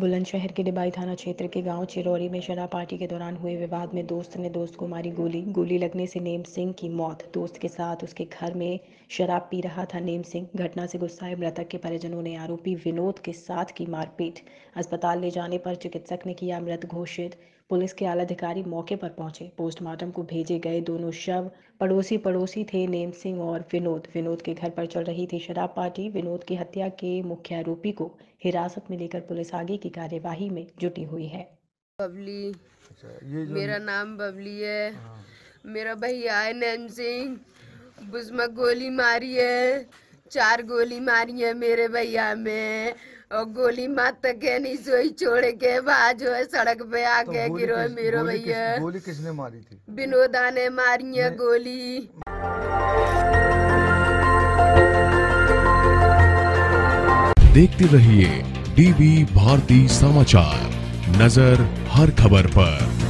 बुलंदशहर के डिबाई थाना क्षेत्र के गाँव चिरौरी में शराब पार्टी के दौरान हुए विवाद में दोस्त ने दोस्त को मारी गोली। गोली लगने से नेम सिंह की मौत। दोस्त के साथ उसके घर में शराब पी रहा था नेम सिंह। घटना से गुस्साए मृतक के परिजनों ने आरोपी विनोद के साथ की मारपीट। अस्पताल ले जाने पर चिकित्सक ने किया मृत घोषित। पुलिस के आला अधिकारी मौके पर पहुँचे। पोस्टमार्टम को भेजे गए दोनों शव पड़ोसी पड़ोसी थे नेम सिंह और विनोद। विनोद के घर पर चल रही थी शराब पार्टी। विनोद की हत्या के मुख्य आरोपी को हिरासत में लेकर पुलिस आगे की कार्यवाही में जुटी हुई है। बबली अच्छा ये जो मेरा नाम बबली है। हाँ, मेरा भैया है नैन सिंह। उसमें गोली मारी है चार गोली मारी है मेरे भैया में। और गोली मार तक के नहीं सोई छोड़ के बाजो है सड़क पे तो आके गोली गिरो है किस- मेरा भैया। गोली किसने मारी थी? विनोदा ने मारी है गोली। देखते रहिए डीवी भारती समाचार नज़र हर खबर पर।